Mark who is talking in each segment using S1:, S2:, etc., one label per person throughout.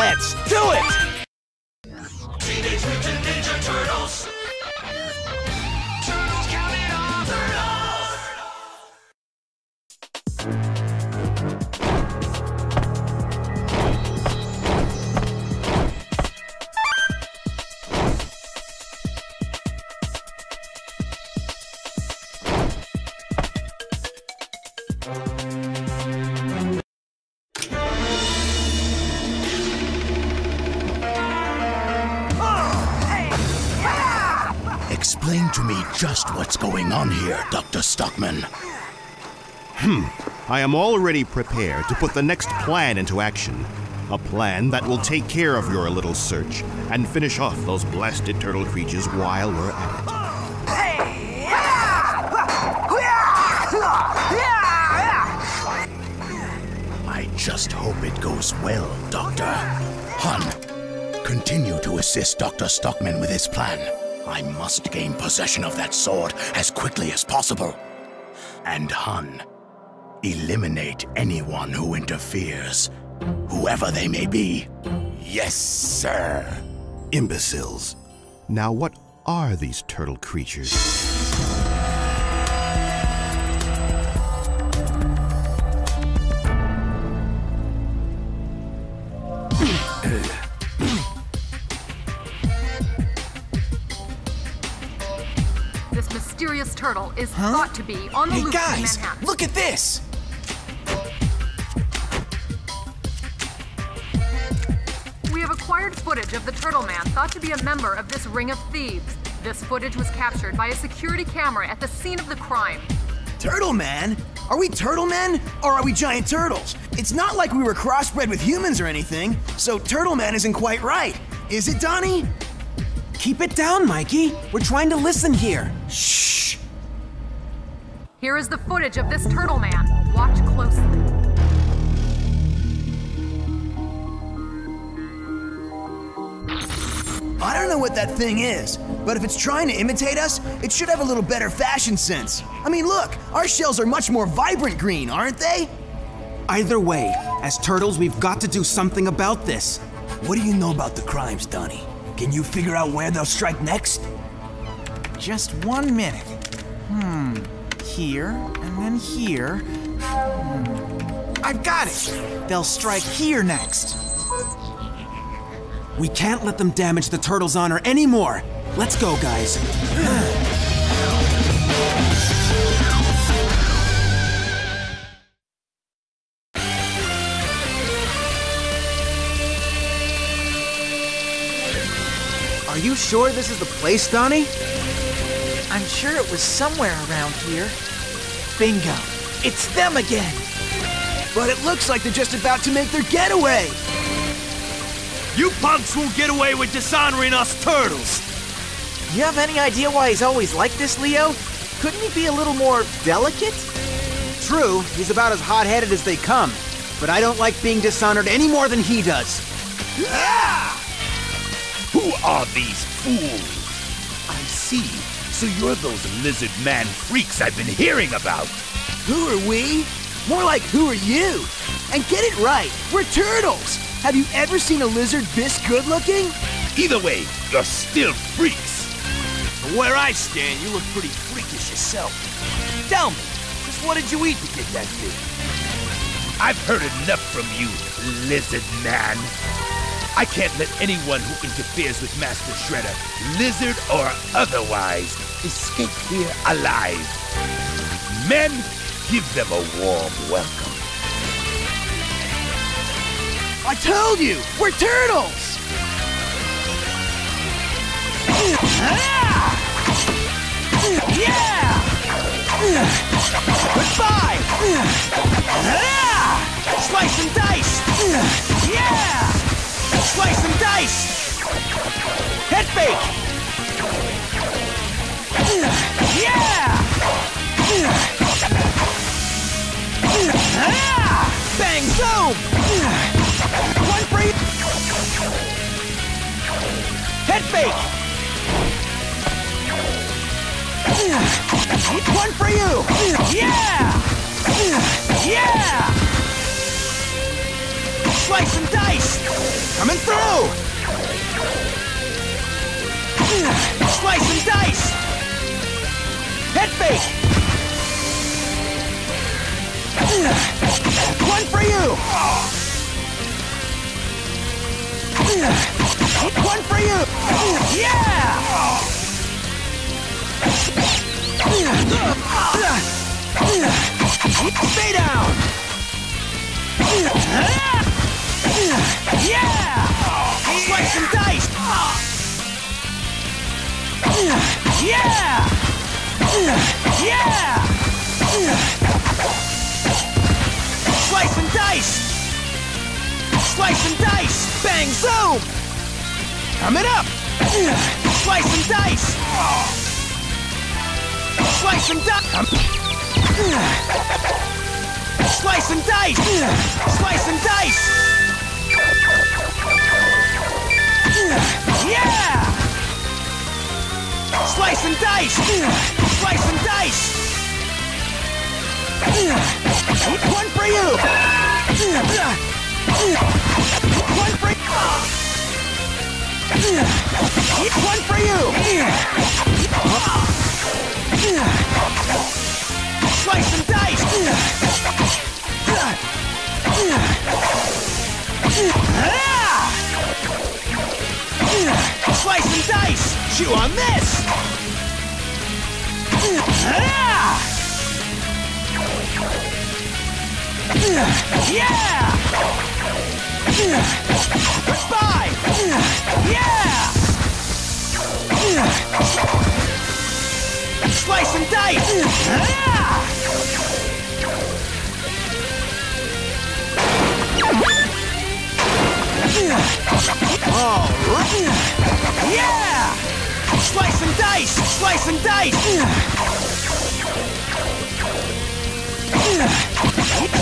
S1: Let's do it!
S2: Teenage Mutant Ninja Turtles.
S3: Stockman.
S4: Hmm. I am already prepared to put the next plan into action. A plan that will take care of your little search and finish off those blasted turtle creatures while we're at it.
S3: I just hope it goes well, Doctor. Hun, continue to assist Dr. Stockman with his plan. I must gain possession of that sword as quickly as possible. And Hun, eliminate anyone who interferes, whoever they may be. Yes, sir.
S4: Imbeciles. Now, what are these turtle creatures?
S5: Turtle is thought to be on the
S1: Hey
S5: loose
S1: guys,
S5: in Manhattan.
S1: look at this!
S5: We have acquired footage of the Turtle Man thought to be a member of this ring of thieves. This footage was captured by a security camera at the scene of the crime.
S1: Turtle Man? Are we turtle men? Or are we giant turtles? It's not like we were crossbred with humans or anything, so Turtle Man isn't quite right. Is it, Donnie?
S6: Keep it down, Mikey. We're trying to listen here.
S1: Shh.
S5: Here is the footage of this Turtle Man. Watch closely.
S1: I don't know what that thing is, but if it's trying to imitate us, it should have a little better fashion sense. I mean, look, our shells are much more vibrant green, aren't they?
S6: Either way, as turtles, we've got to do something about this.
S1: What do you know about the crimes, Donnie? Can you figure out where they'll strike next?
S7: Just one minute. Hmm. Here, and then here. I've got it! They'll strike here next.
S6: We can't let them damage the turtle's honor anymore. Let's go, guys.
S8: Are you sure this is the place, Donnie?
S7: I'm sure it was somewhere around here. Bingo. It's them again!
S1: But it looks like they're just about to make their getaway.
S2: You punks won't get away with dishonoring us turtles.
S7: You have any idea why he's always like this, Leo? Couldn't he be a little more delicate?
S8: True, he's about as hot headed as they come, but I don't like being dishonored any more than he does.
S2: Who are these fools? I see. So you're those lizard man freaks I've been hearing about.
S1: Who are we? More like, who are you? And get it right, we're turtles! Have you ever seen a lizard this good looking?
S2: Either way, you're still freaks. From where I stand, you look pretty freakish yourself. Tell me, just what did you eat to get that big? I've heard enough from you, lizard man. I can't let anyone who interferes with Master Shredder, lizard or otherwise, escape here alive. Men, give them a warm welcome.
S1: I told you, we're turtles! Yeah! Goodbye! Slice and dice! Yeah! Slice and dice! Head fake! Yeah! Bang boom! One for you! Head fake! One for you! Yeah! Yeah! Slice and dice!
S7: Coming through! Slice and dice! Head fake! One for you! One for you! Yeah! Stay down! Yeah! Slice and dice! Yeah! Yeah! Slice and dice! Slice and dice! Bang, zoom! Come it up! Slice and dice! Slice and dice! Slice and dice! Slice and dice! Yeah! Slice and dice! Slice and dice! One for you! One for you! One for you! Slice and dice! Slice and dice! Chew on this! Yeah! Goodbye! Yeah! Slice and dice! All right! Yeah! Slice and dice! Slice and dice!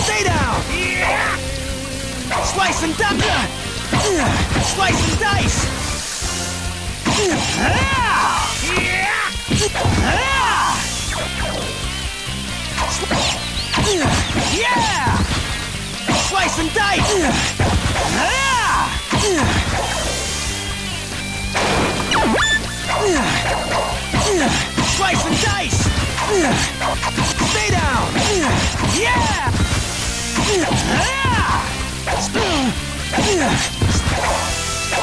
S7: Stay down! Yeah, slice and dice! Slice and dice! Yeah! Slice and dice! Slice and dice! Stay down! Yeah! Yeah Yeah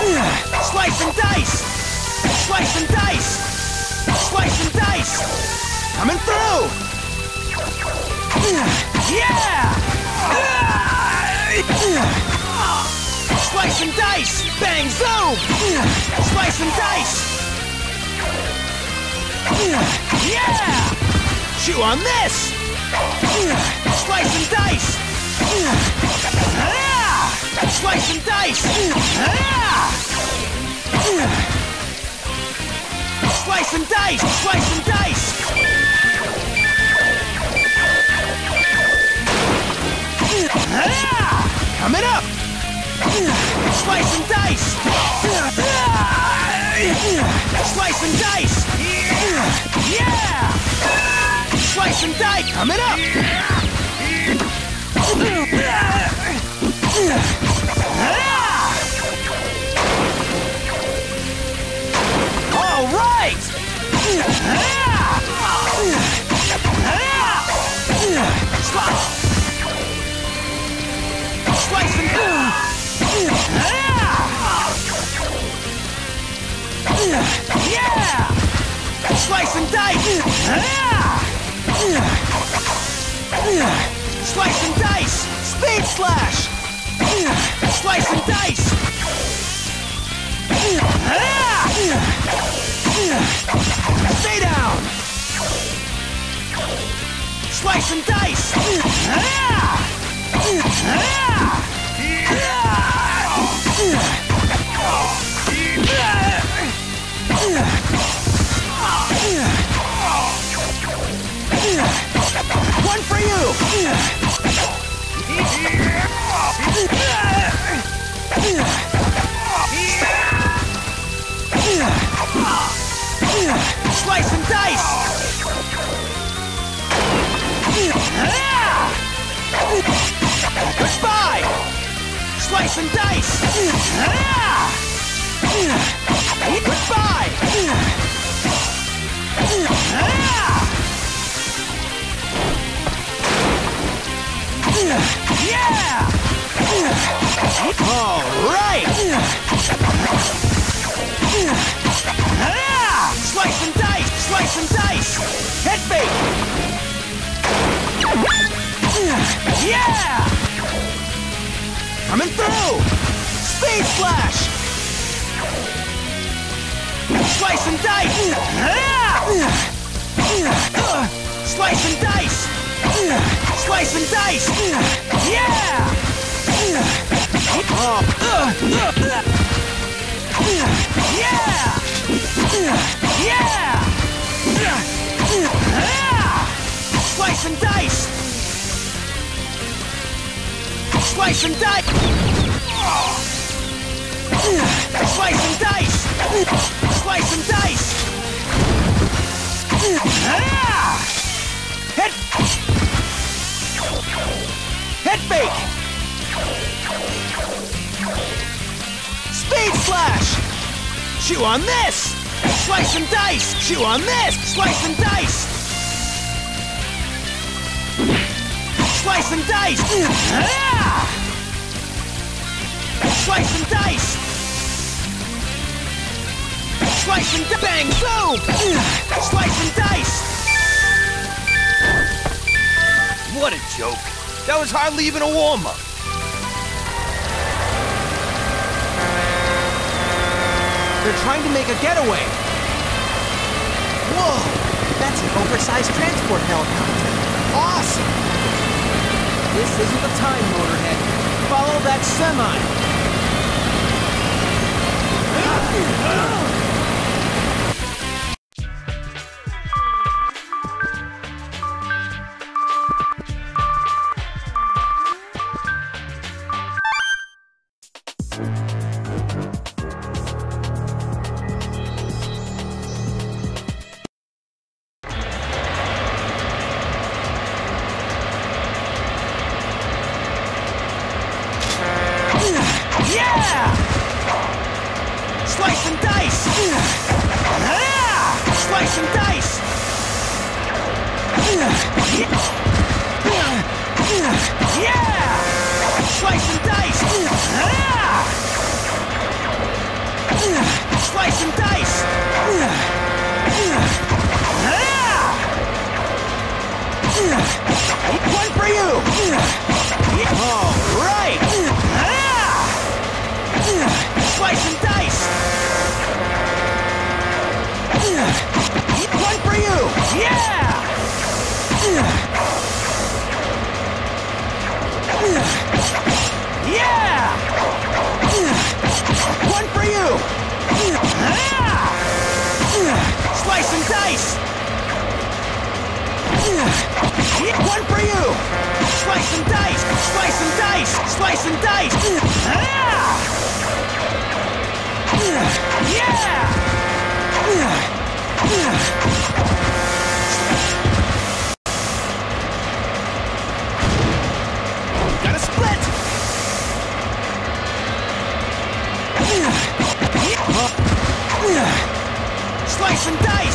S7: Yeah Slice and dice! Slice and dice! Slice and dice! Coming through! Yeah! Slice and dice! Bang, zoom! Slice and dice! Yeah! Chew on this! Slice and dice! Yeah. Slice and dice! Yeah! Slice and dice! Slice and dice! Coming up! Slice and dice! Slice and dice! Yeah! Slice and dice! Coming up! All right! Slice Yeah! Slice and dice! Yeah! Slice and dice! Speed slash! Slice and dice! Stay down! Slice and dice! One for you! Slice and dice! Goodbye! Slice and dice! Goodbye! Ah! Yeah! All right! Slice and dice! Slice and dice! Head fake! Yeah! Coming through! Speed splash! Slice and dice! Slice and dice! Slice and dice! Yeah! Oh. Yeah! Yeah! Ah! Slice and dice! Slice and dice! Slice and dice! Slice and dice! Ah! Head... Head fake! Speed slash! Chew on this! Slice and dice! Chew on this! Slice and dice! Slice and dice! Ah! Slice and dice! Slice and bang! Boom! Slice and dice! What a joke! That was hardly even a warm-up.
S9: They're trying to make a getaway. Whoa! That's an oversized transport helicopter. Awesome! This isn't the time, Motorhead. Follow that semi.
S7: あっ。Slice! One for you! Slice and dice! Slice and dice! Slice and dice! Ah! Yeah! Slice and dice!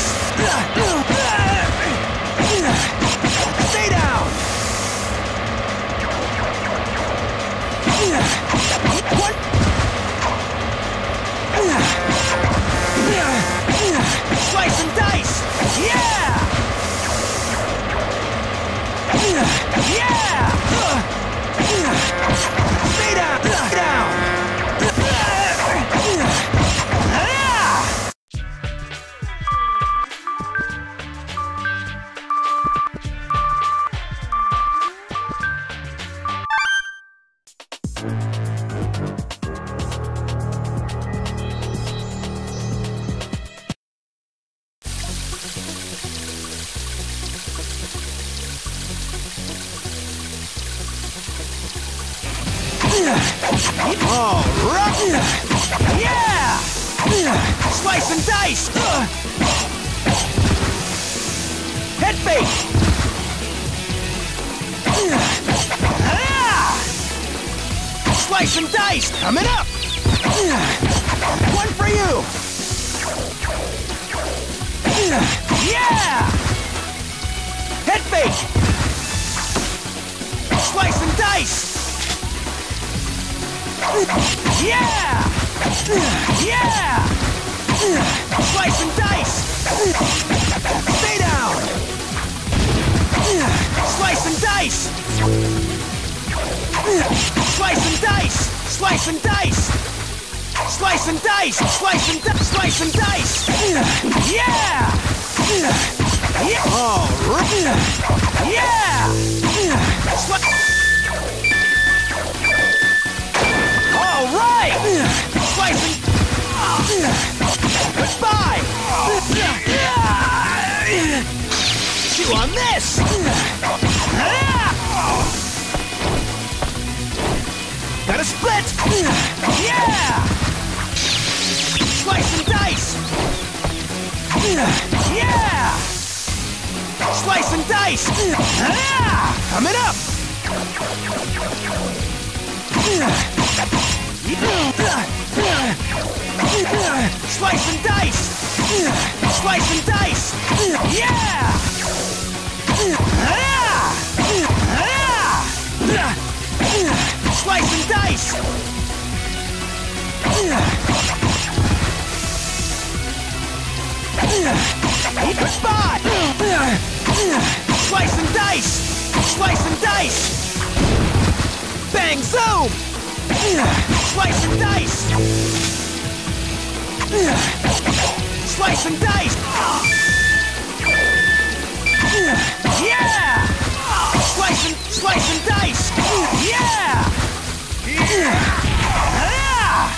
S7: Head! Slice and dice! Yeah! Yeah! Slice and dice! Stay down! Slice and dice! Slice and dice! Slice and dice! Slice and dice! Slice and dice! Slice and dice! Yeah! All right! Yeah! Sli- All right! Slice. Goodbye! Chew on this! Gotta split! Yeah! Slice and dice! Yeah! Slice and dice! Coming up! Slice and dice! Slice and dice! Yeah! Ah! Ah! Slice and dice! Goodbye! Slice and dice! Slice and dice! Bang zoom! Slice and dice! Slice and dice! Yeah! Slice and slice and dice! Yeah! Ah!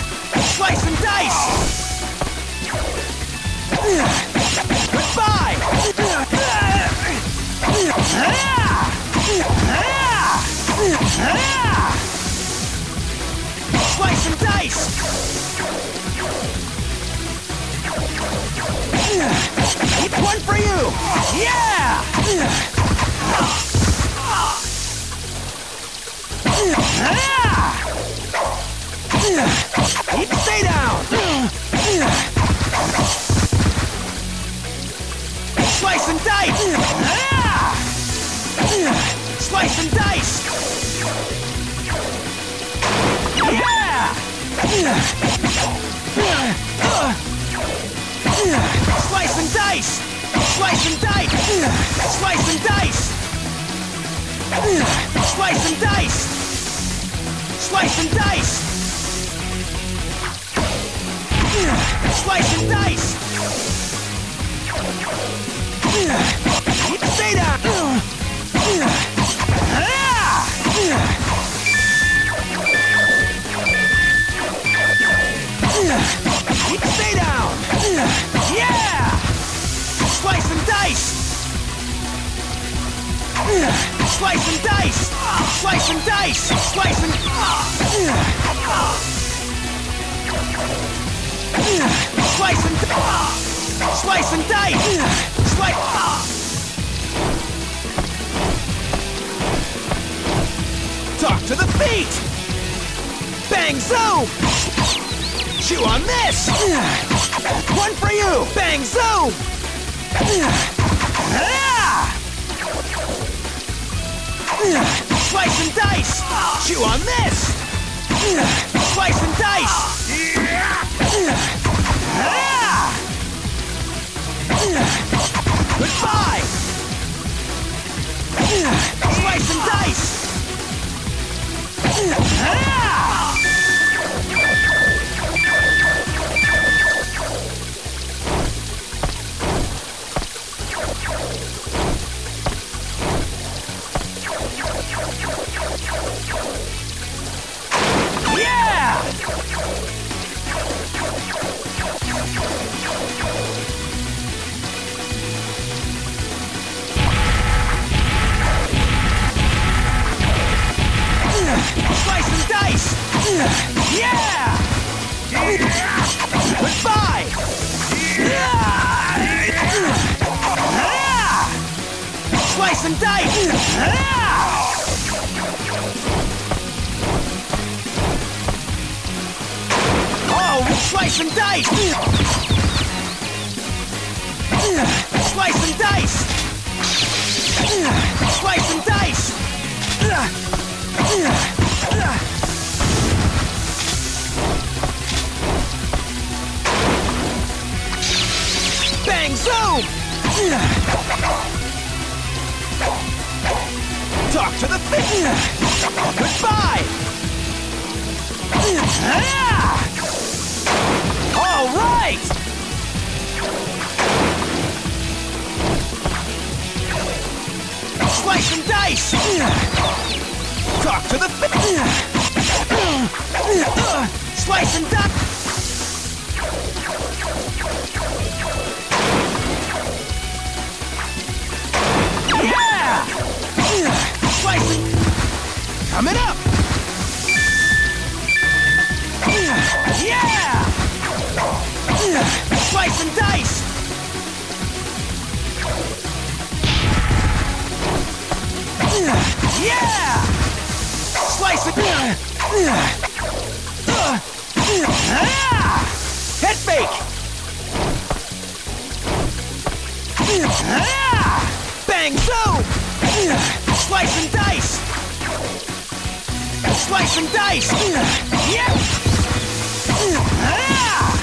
S7: Slice and dice! Goodbye! Slice and dice! One for you! Yeah! Stay down! Slice and dice! Slice and dice! Yeah! Slice and dice! Slice and dice! Slice and dice! Slice and dice! Slice and dice! Slice and dice! Yeah! Slice and dice! Slice and dice! Slice and dice! Slice and... Ah. Slice and... Slice and dice! Slice... Talk to the feet! Bang zoom! Chew on this! One for you! Bang zoom! Slice and dice! Chew on this! Slice and dice! Goodbye! Slice and dice! Ah! Slice and dice! Yeah! Goodbye! Slice and dice! Oh, slice and dice! Slice and dice! Slice and dice! Goodbye! All right! Slice and dice! Talk to the! Slice and dice! Coming up! Yeah! Slice and dice! Yeah! Slice and... Ah! Head fake! Ah! Bang zoom! Slice and dice! Slice and dice! Yep! Ah!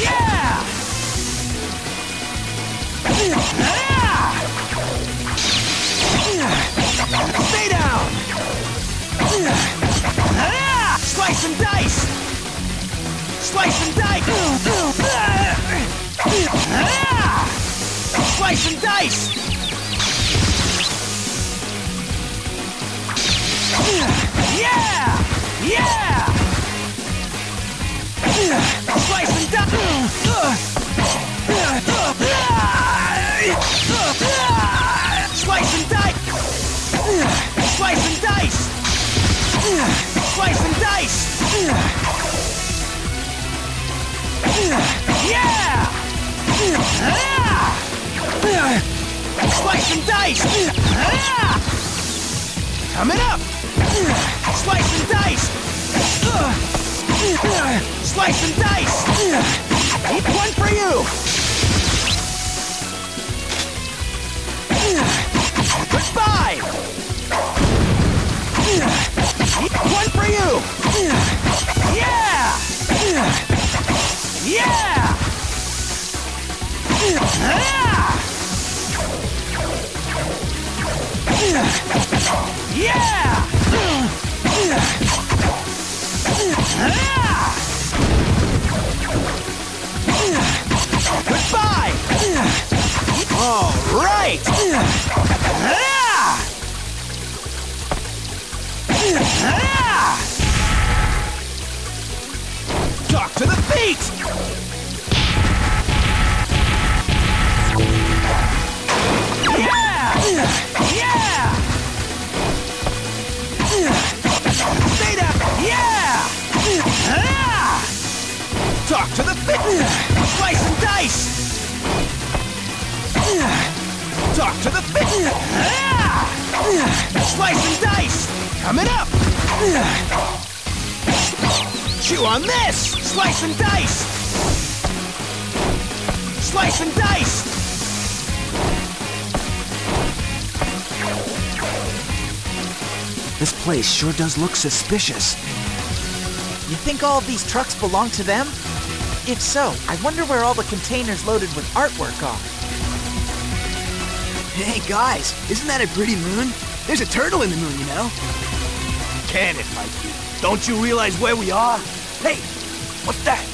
S7: Yeah! Ah! Stay down! Slice and dice! Slice and dice! Slice and dice! Yeah! Yeah! Slice and dice! Slice and dice! Slice and dice! Slice and dice! Yeah! Slice and dice! Coming up! Slice and dice! Slice and dice! Eat one for you! Goodbye! To the feet! Yeah! Yeah! Stay! Yeah! Ah! Talk to the fit! Slice and dice! Talk to the fit! Slice and dice! Coming up! Chew on this! Slice and dice! Slice and dice!
S9: This place sure does look suspicious.
S10: You think all of these trucks belong to them? If so, I wonder where all the containers loaded with artwork are.
S1: Hey guys, isn't that a pretty moon? There's a turtle in the moon, you know?
S7: Can it, Mikey? Don't you realize where we are? Hey, what's that?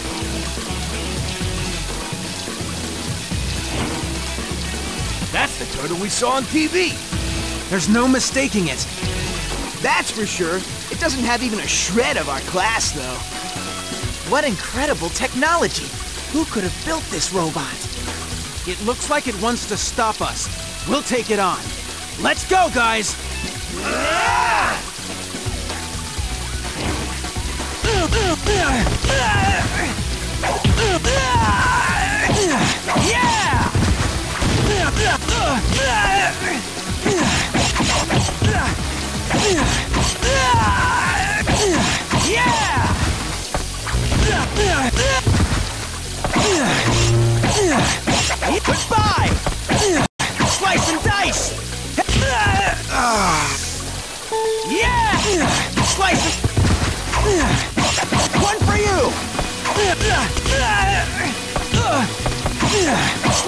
S7: That's the turtle we saw on TV.
S2: There's no mistaking it.
S1: That's for sure. It doesn't have even a shred of our class, though.
S10: What incredible technology! Who could have built this robot?
S2: It looks like it wants to stop us. We'll take it on. Let's go, guys!
S7: Goodbye! Slice and dice! Yeah! Slice and...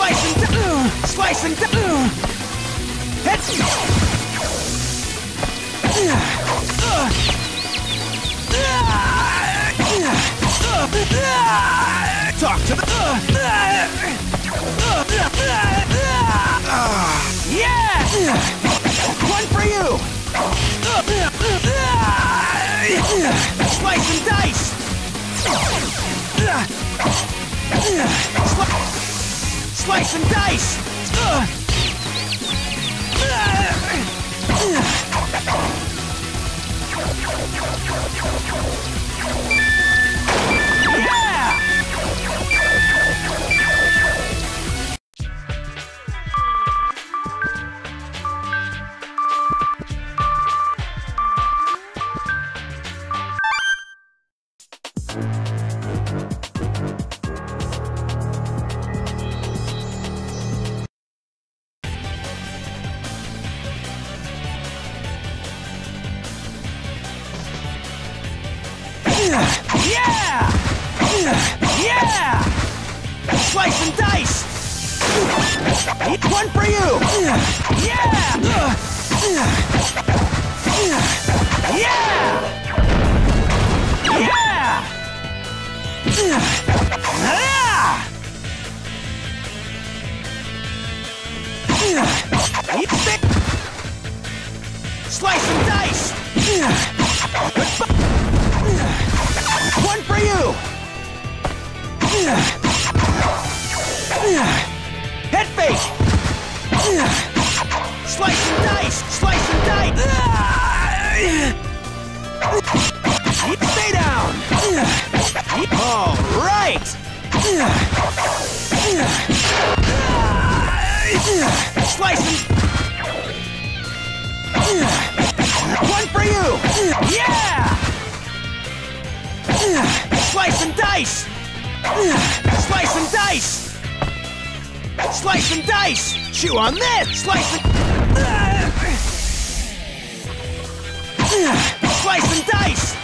S7: Slice and di- uh, Slice and di- uh. Hit! Talk to the... Yeah! One for you! Slice and dice! Sli- Slice and dice! Yeah! One for you! Yeah! Yeah! Yeah! Ah! Slice and dice! Yeah! Yeah! One for you! Head fake! Slice and dice! Slice and dice! Stay down! All right! Slice and... One for you! Yeah! Slice and dice! Slice and dice! Slice and dice! Chew on this! Slice and... Slice and dice!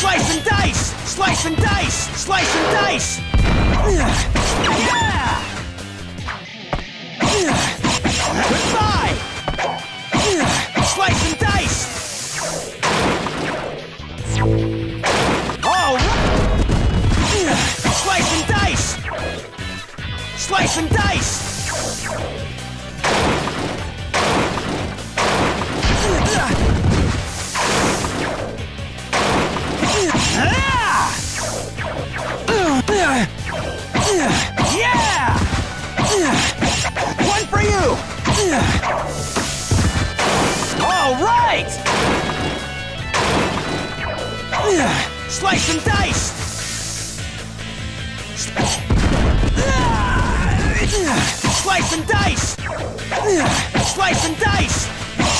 S7: Slice and dice! Slice and dice! Slice and dice! Yeah! Goodbye! Slice and dice! Oh, right! Slice and dice! Slice and dice! For you! All right! Slice and dice! Slice and dice! Slice and dice!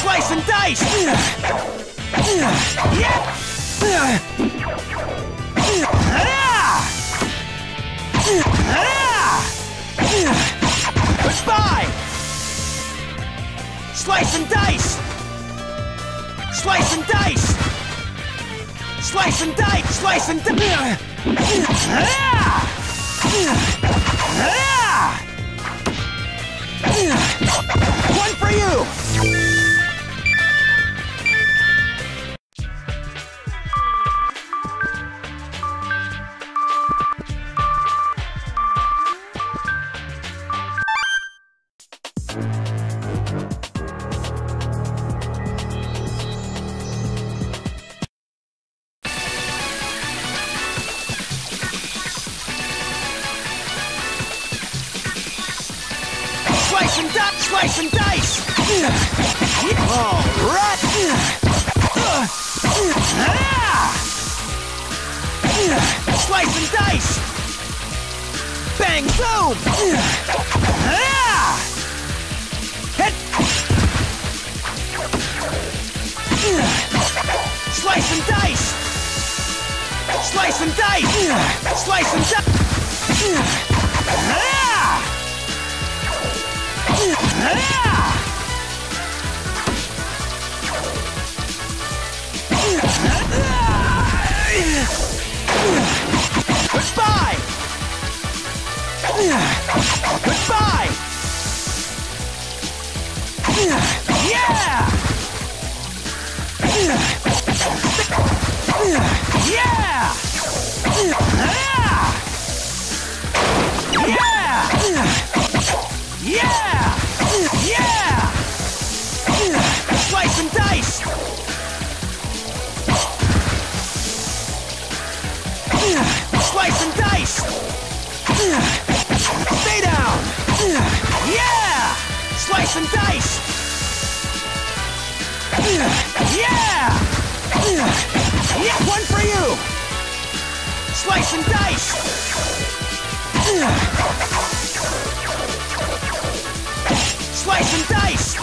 S7: Slice and dice! Ah! Goodbye! Slice and dice! Slice and dice! Slice and dice! Slice and dice! One for you! Goodbye! Yeah! Yeah! Slice and dice! Yeah! Yeah! One for you! Slice and dice! Slice and dice!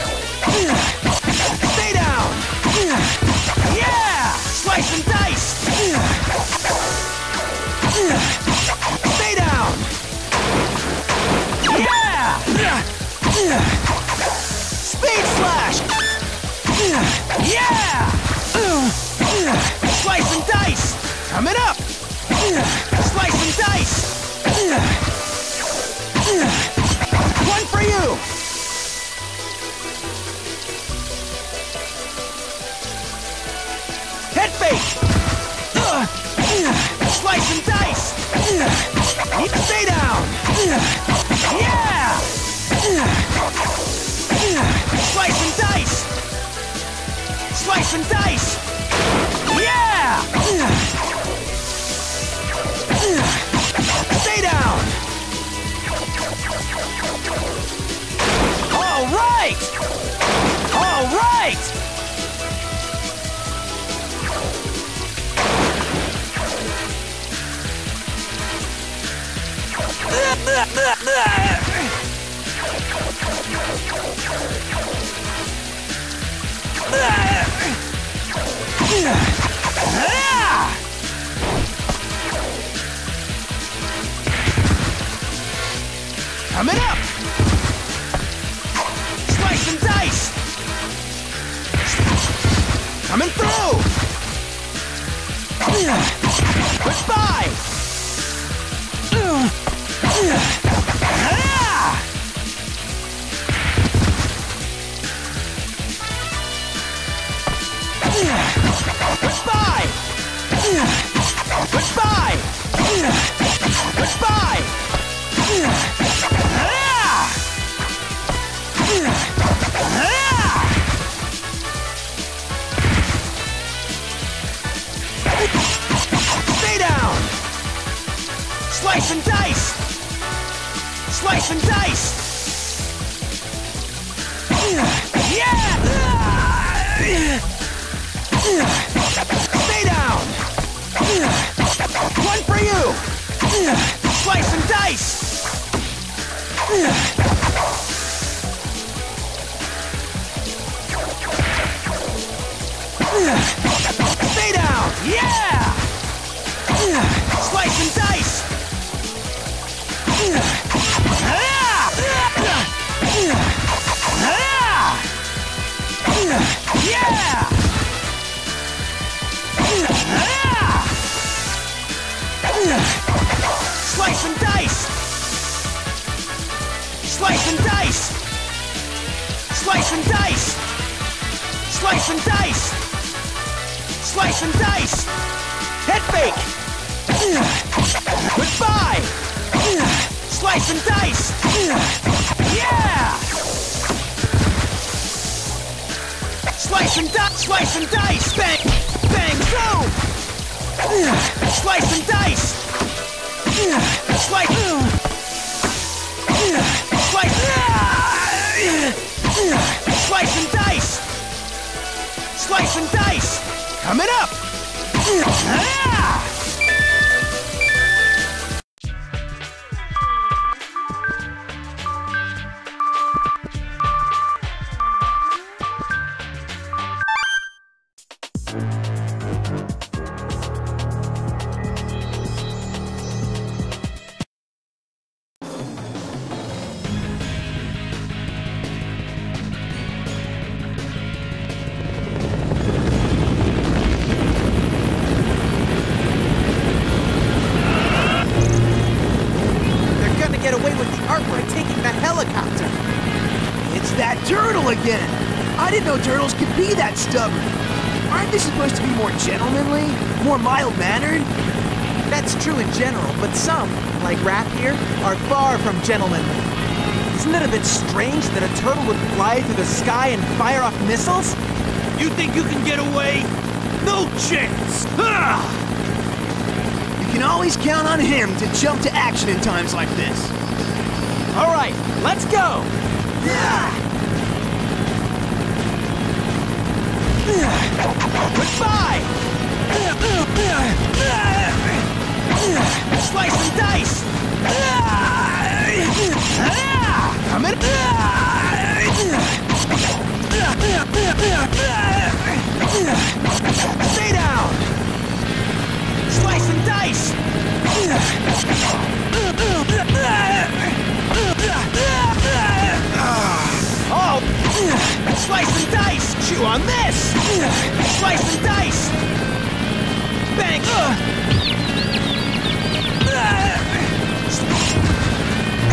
S7: Stay down! Yeah! Slice and dice! Coming up! Slice and dice! One for you! Head fake! Slice and dice! Need to Stay down! Yeah! Slice and dice! Slice and dice! Stay down! All right! All right! Ah! Coming up! Slice and dice! Coming through! Goodbye! Slice and dice! Slice and dice! Slice and dice! Head fake! Goodbye! Slice and dice! Yeah! Slice and dice! Slice and dice! Bang! Bang! Boom! Slice and dice! Slice! Slice! Slice and dice! Slice and dice! Coming up! Ah!
S10: That
S1: turtle again! I didn't know turtles could be that stubborn. Aren't they supposed to be more gentlemanly? More mild-mannered?
S10: That's true in general, but some, like Raph here, are far from gentlemanly. Isn't it a bit strange that a turtle would fly through the sky and fire off missiles?
S7: You think you can get away? No chance! Ah!
S1: You can always count on him to jump to action in times like this.
S2: All right, let's go!
S7: Slice and dice! Slice and dice! Chew on this! Slice and dice! Bang!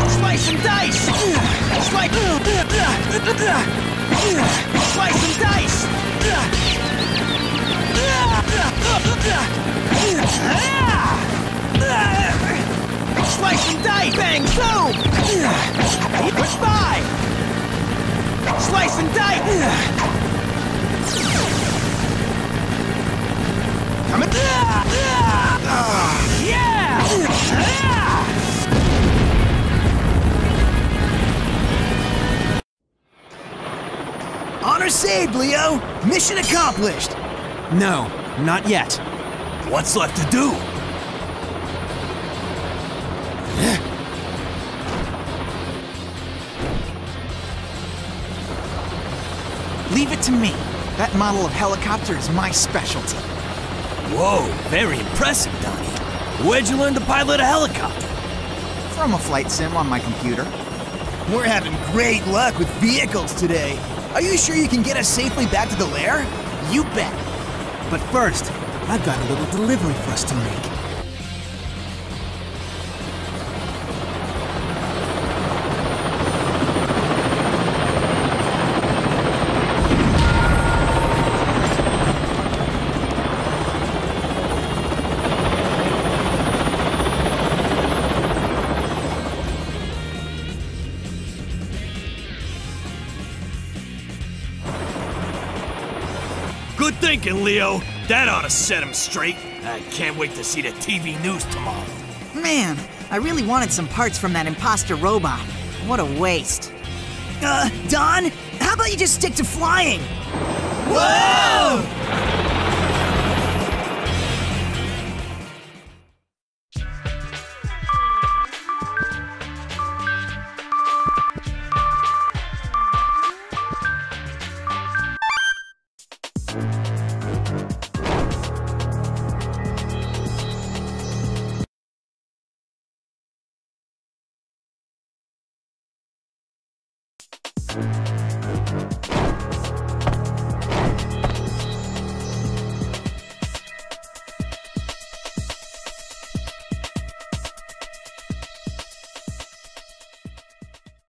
S7: Slice and dice! Slice... Slice and dice! Slice and dice! Bang! Boom! Goodbye! Slice and dice! Yeah!
S1: Honor saved, Leo! Mission accomplished!
S2: No, not yet.
S7: What's left to do?
S10: Leave it to me. That model of helicopter is my specialty.
S7: Whoa, very impressive, Donnie. Where'd you learn to pilot a helicopter?
S10: From a flight sim on my computer.
S1: We're having great luck with vehicles today. Are you sure you can get us safely back to the lair?
S10: You bet.
S2: But first, I've got a little delivery for us to make.
S7: Thinking, Leo. That ought to set him straight. I can't wait to see the TV news tomorrow.
S11: Man, I really wanted some parts from that imposter robot. What a waste.
S1: Uh, Don, how about you just stick to flying?
S7: Whoa!